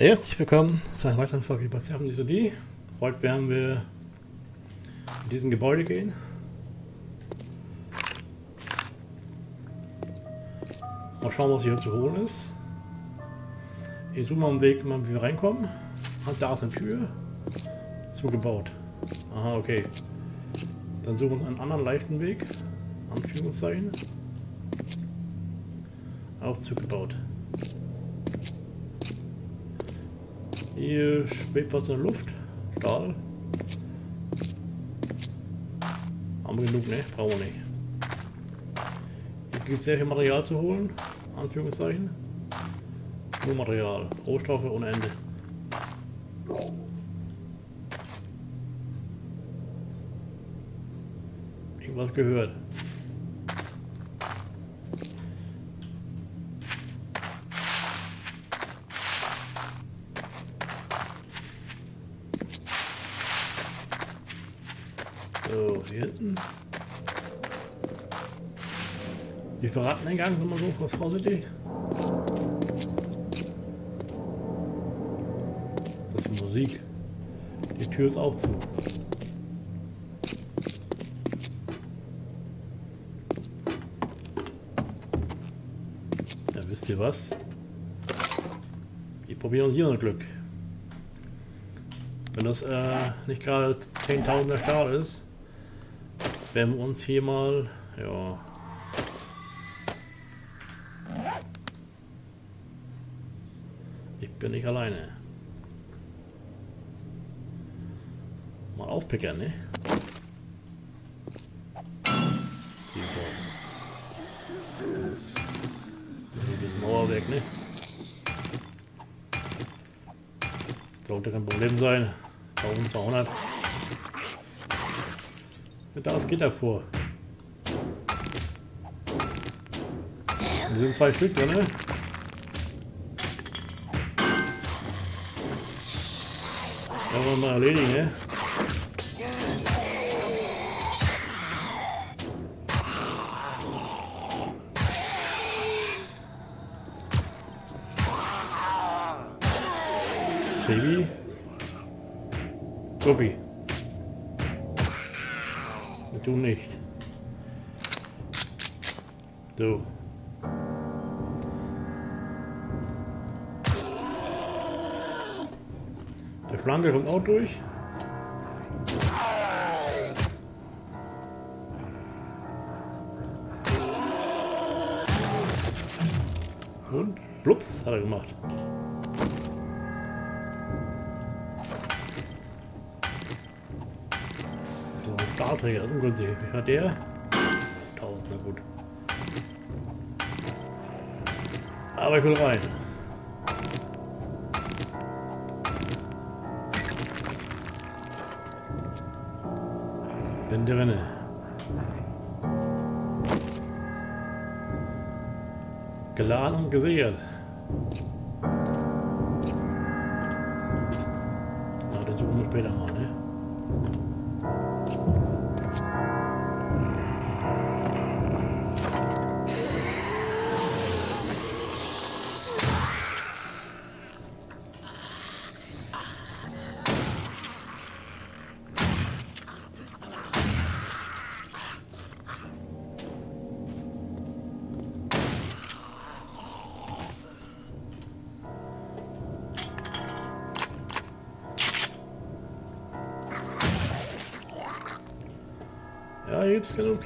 Herzlich willkommen zu einer weiteren Folge über Seven DCD. Heute werden wir in diesen Gebäude gehen. Mal schauen, was hier zu holen ist. Ich suche mal einen Weg, wie wir reinkommen. Und da ist eine Tür. Zugebaut. Aha, okay. Dann suchen wir uns einen anderen leichten Weg. Anführungszeichen. Auch zugebaut. Hier schwebt was in der Luft. Stahl. Haben wir genug, ne? Brauchen wir nicht. Hier gibt es sehr viel Material zu holen. Anführungszeichen. Nur Material. Rohstoffe ohne Ende. Irgendwas gehört. So, hier hinten. Lieferanteneingang, sind wir so vorsichtig. Das ist Musik. Die Tür ist auch zu. Ja, wisst ihr was? Wir probieren hier noch Glück. Wenn das äh, nicht gerade 10.000er Stahl ist, werden wir uns hier mal, ja, bin nicht alleine. Mal aufpickern, ne? Die Mauer weg, ne? Sollte kein Problem sein. 1200. Da ist Gitter vor. Hier sind zwei Stück drin, ne? Wollen wir mal erledigen, ne? Sebi? Guppi. Du nicht. Du. Der Flanke kommt auch durch. Und plups hat er gemacht. Stahlträger, das ist ungünstig. Wie hat der? 1000, na gut. Aber ich will rein. Bin drinne. Geladen und gesichert. Na, das suchen wir später mal, ne?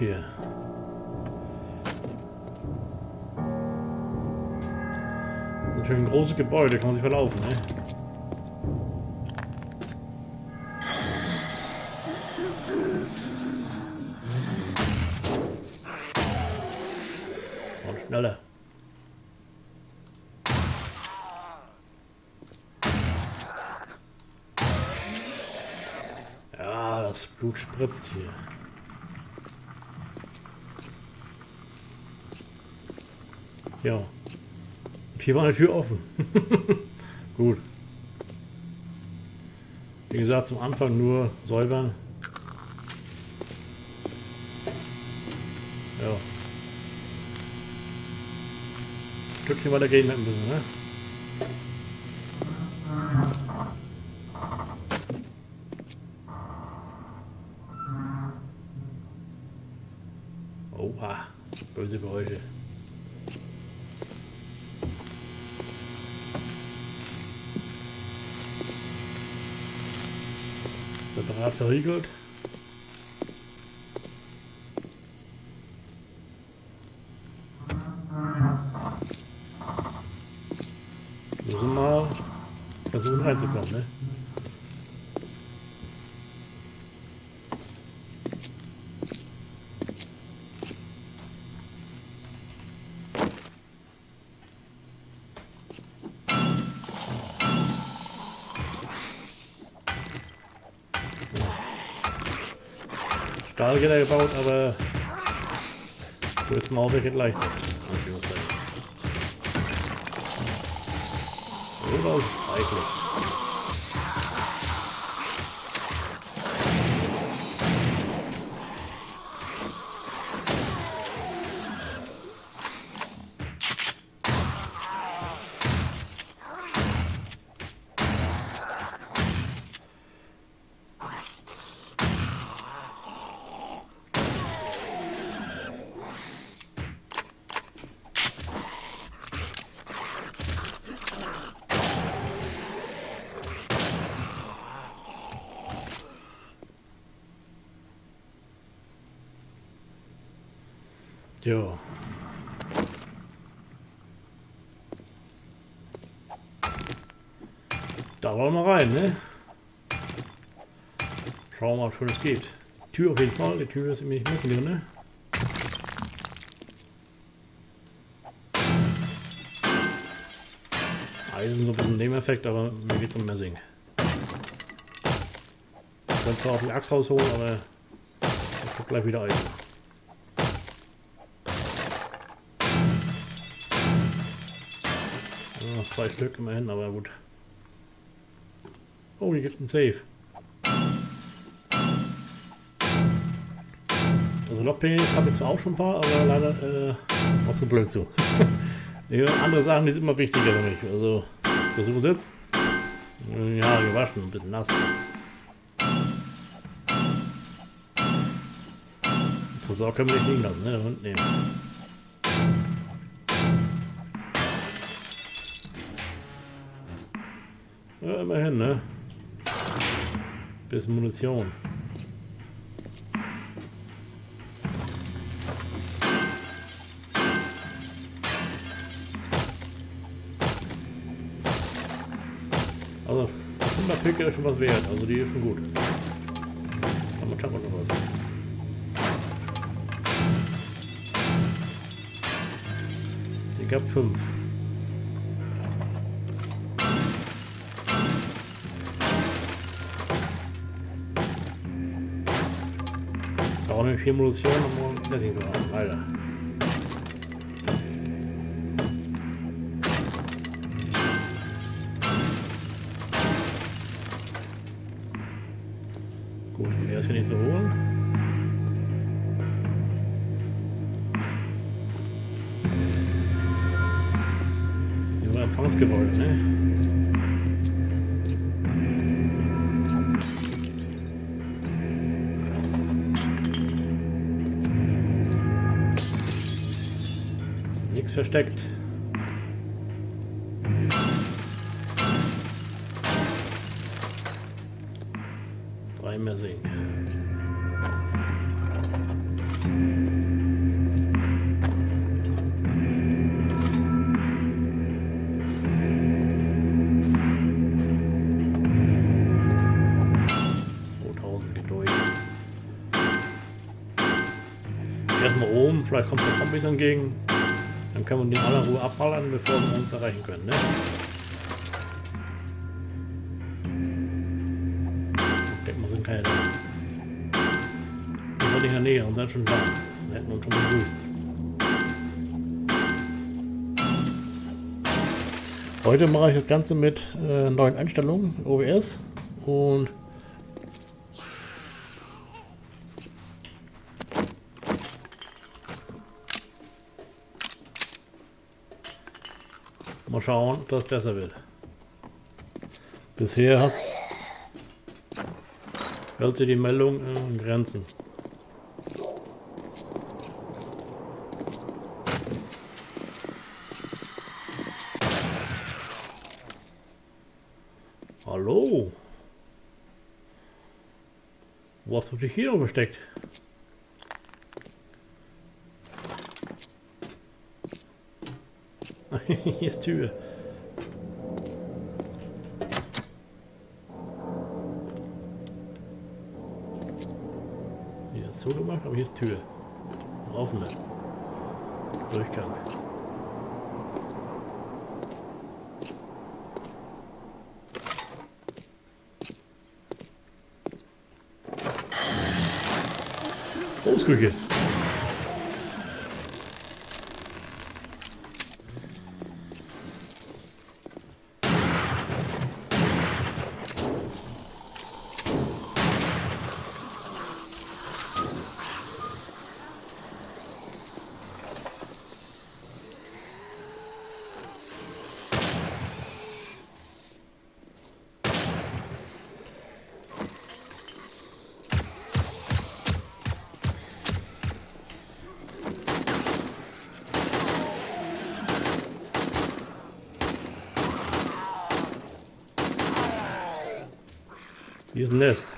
Hier. Natürlich ein großes Gebäude, kann man sich verlaufen, ne? Und schneller. Ja, das Blut spritzt hier. Ja. Und hier war eine Tür offen. Gut. Wie gesagt, zum Anfang nur säubern. Ja. Stückchen weiter dagegen ein bisschen, ne? Oha, böse Geräusche. Separat verriegelt. Müssen mal versuchen reinzukommen, ne? Stahlgitter gebaut, aber so ist man auch wirklich leichter. Oder eigentlich. Ja. Da wollen wir rein, ne? Schauen wir mal, ob schon es geht. Tür auf jeden Fall, die Tür ist nämlich mitten drin, ne? Eisen so ein bisschen Nebeneffekt, aber mir geht es um Messing. Ich kann zwar auch die Axt rausholen, aber ich hab gleich wieder Eisen. zwei Stück immerhin, aber gut. Oh, hier gibt es ein Safe. Also Lockpicking habe ich zwar auch schon ein paar, aber leider äh, auch so blöd so. andere Sachen, sind immer wichtiger für mich. Also, Versuch sitzt. Ja, gewaschen, ein bisschen nass. Tresor können wir nicht liegen lassen, ne? Und nehmen. Ja, immerhin, ne? Bisschen Munition. Also, 100 Picke ist schon was wert. Also, die ist schon gut. Aber schaffen wir noch was. Ich hab 5. vier Munition und Messing zu haben. Alter. Gut, mehr ist hier nicht. Hier war Empfangsgebäude, ne? Versteckt. Drei mehr sehen. Erstmal oben, vielleicht kommt das Zombies entgegen. Dann können wir den aller Ruhe abballern, bevor wir uns erreichen können. Ne? Ich denke mal, sind keine da. Die sind in der Nähe und sind schon da. Wir hätten uns schon begrüßt. Heute mache ich das Ganze mit äh, neuen Einstellungen, OBS und mal schauen, ob das besser wird. Bisher hast, hält sich die Meldung in Grenzen. Hallo? Wo hast du dich hier noch versteckt? hier ist Tür. Hier ist zugemacht, aber hier ist Tür. Offene. Durchgang. Großküche. Hier ist ein Nest.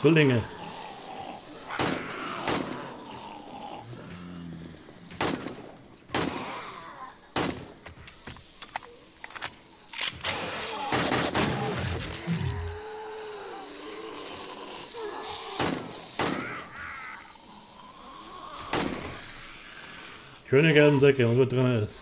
Zwillinge. Schöne gelben Säcke, mit drin ist.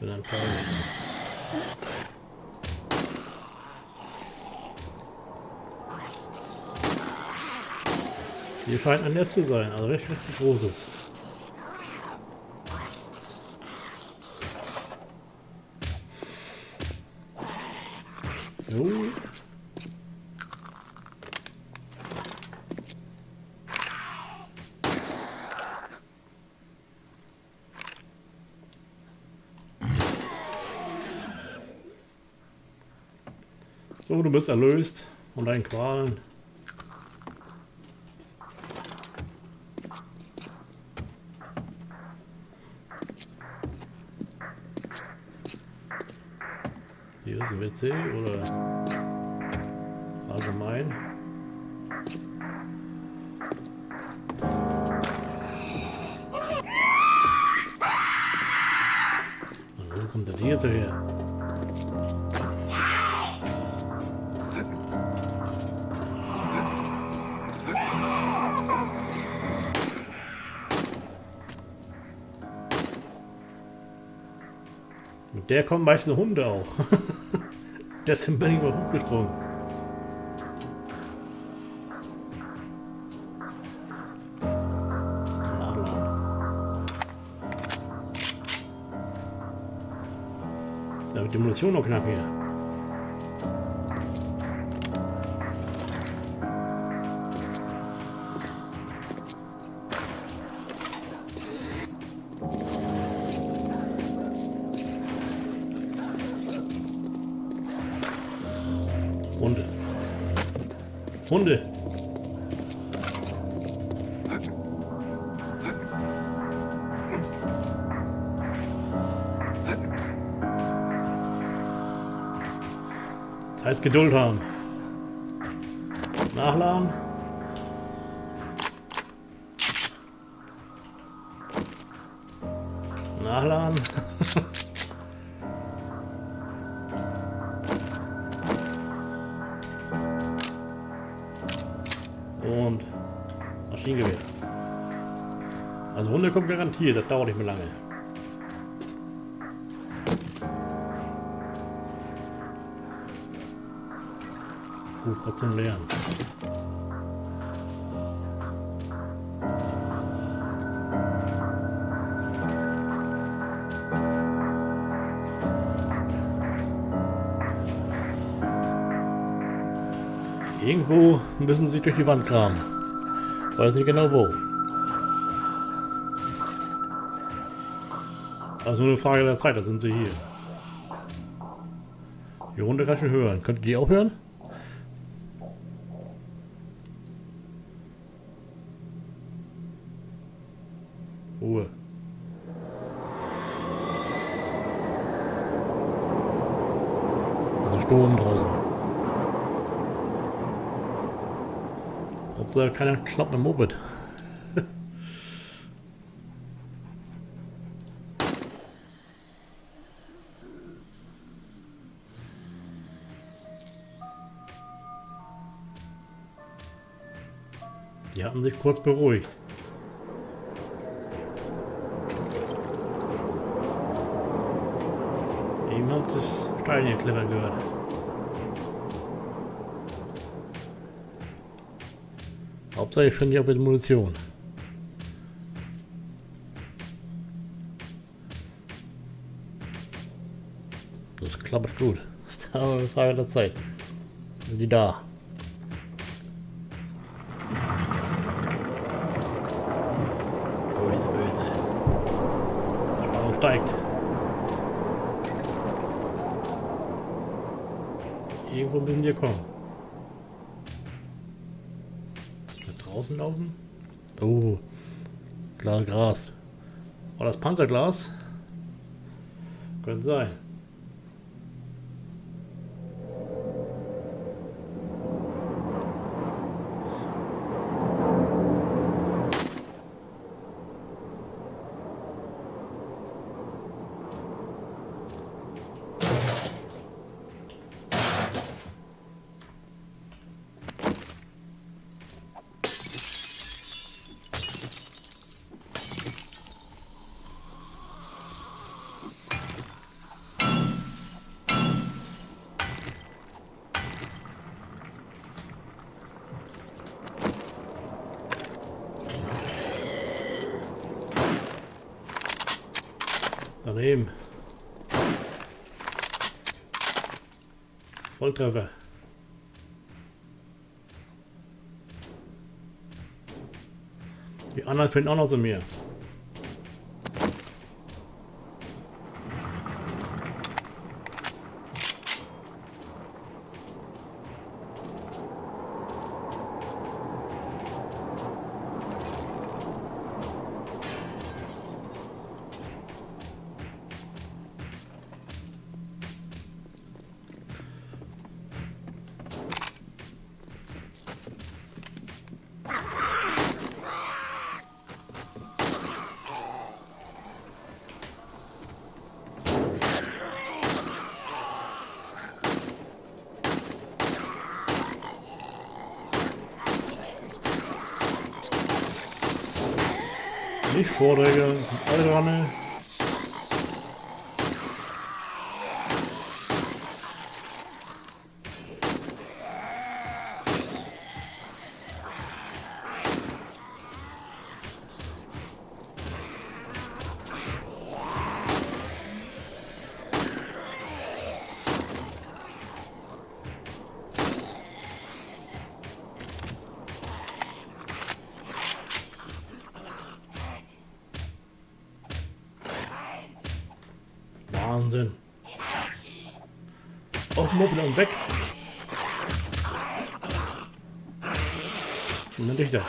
Bin ein Fall. Hier scheint ein Nest zu sein, also recht, richtig großes. Jo. So, du bist erlöst von deinen Qualen. Oder allgemein. Wo kommt der die jetzt her? Mit der kommen meistens Hunde auch. Deswegen bin ich mal hochgesprungen. Nachladen. Da wird die Munition noch knapp hier. Hunde. Das heißt Geduld haben. Nachladen. Nachladen. Maschinengewehr. Also Hunde kommt garantiert, das dauert nicht mehr lange. Gut, trotzdem lernen. Irgendwo müssen sie durch die Wand kramen. Weiß nicht genau wo. Also nur eine Frage der Zeit, da sind sie hier. Die Runde kann schon hören. Könnt ihr die auch hören? Ruhe. Also Sturm draußen. Hauptsache keiner klappt mit Moped. Die hatten sich kurz beruhigt. Jemand ist Stein geklettert gehört. Hauptsache ich finde ja mit Munition. Das klappt gut. Das ist eine Frage der Zeit. Sind die da? Böse, böse. Spannung steigt. Irgendwo müssen wir kommen. Da draußen laufen? Oh, klar Gras. War das Panzerglas? Könnte sein. Daneben. Volltreffer. Die anderen finden auch noch so mehr. Nicht Vordräge, Und weg. Und dann durch das.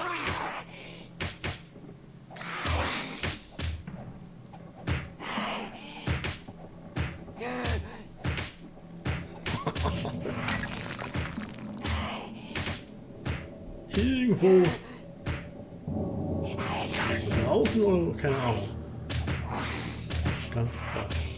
Irgendwo. Draußen oder keine Ahnung. Ganz klar.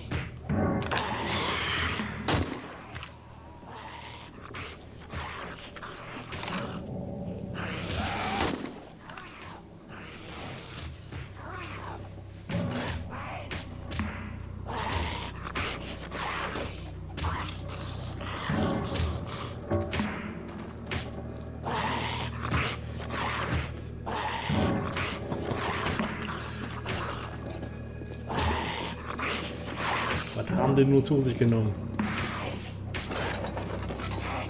haben den nur zu sich genommen?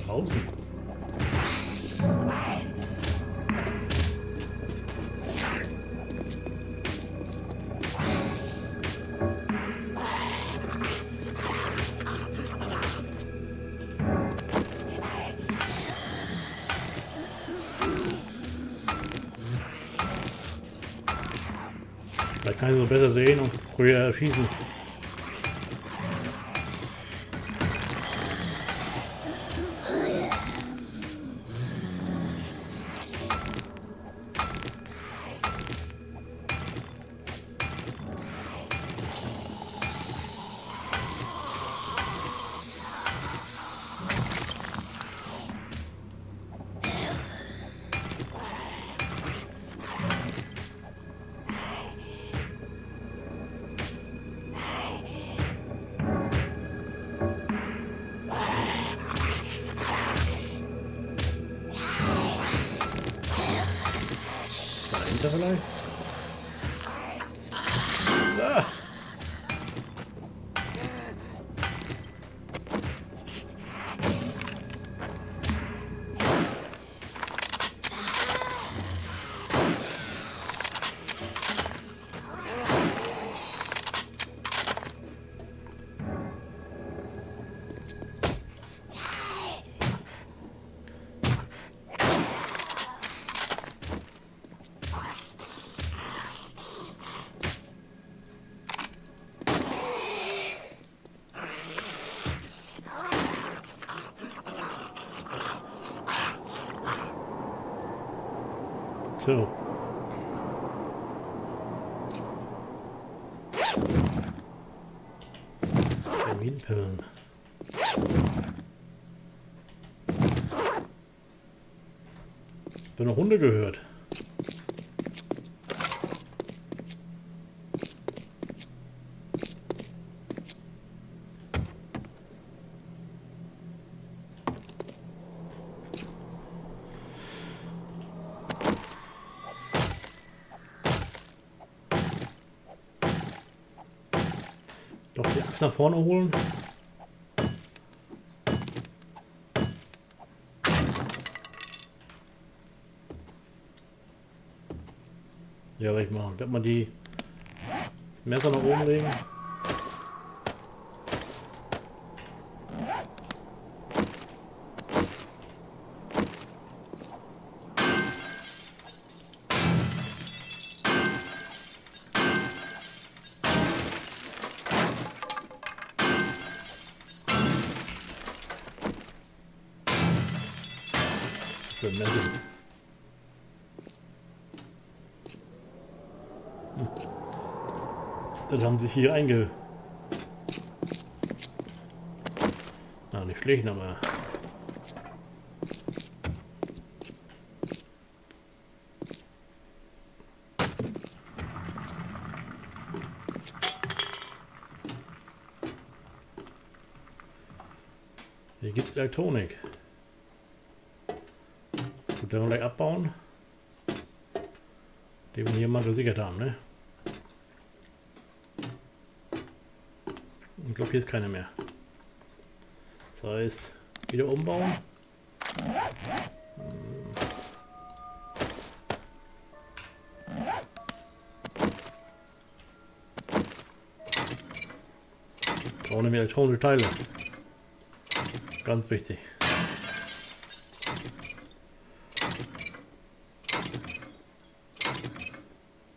Draußen. Da kann ich so besser sehen und früher erschießen. Dahinter vielleicht? Ah. Terminpillen. Bin noch Hunde gehört. Doch die Axt nach vorne holen. Ja, werde ich machen. Wird man die Messer nach oben legen? Für ein Messer. Hm. Das haben sich hier einge... Na, nicht schlecht, aber... Hier gibt's Elektronik. Gut, dann gleich abbauen. Den wir hier mal gesichert haben, ne? Ich glaube, hier ist keiner mehr. Das heißt, wieder umbauen. Brauchen nämlich elektronische Teile. Ganz wichtig.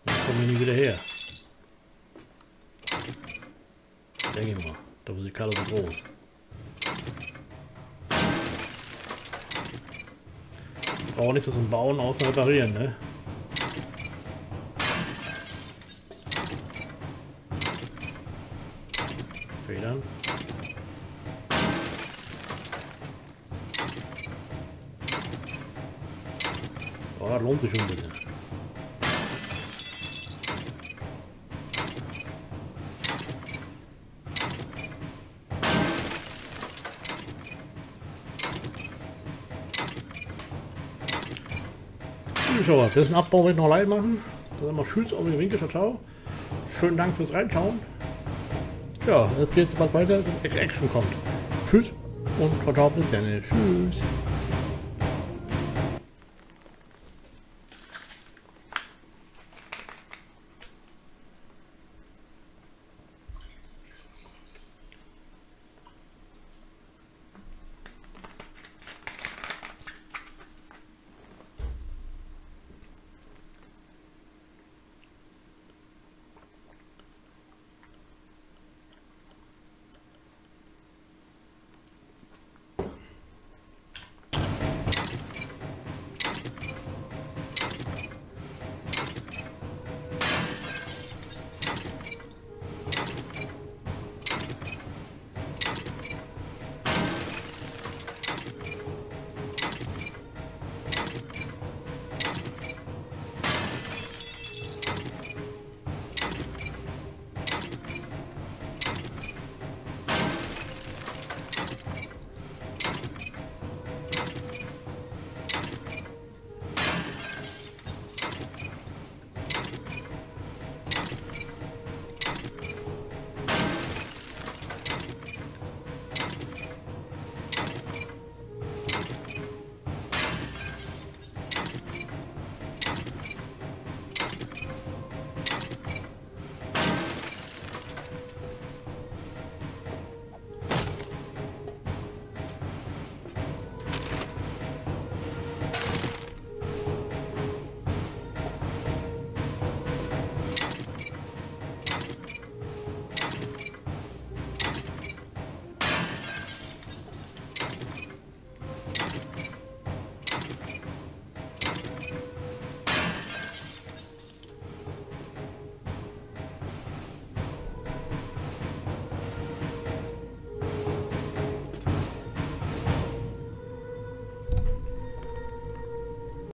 Dann kommen wir nie wieder her. Denke ich mal. Da ist die Karte so groß. Brauche nicht so zum Bauen außer reparieren, ne? Federn. Oh, lohnt sich schon ein bisschen. Zuschauer, ein Abbau, wird noch live machen. Dann mal Tschüss, auf die Winke, ciao, ciao. Schönen Dank fürs Reinschauen. Ja, jetzt geht's bald weiter, wenn Action kommt. Tschüss und ciao, ciao, bis dann. Tschüss.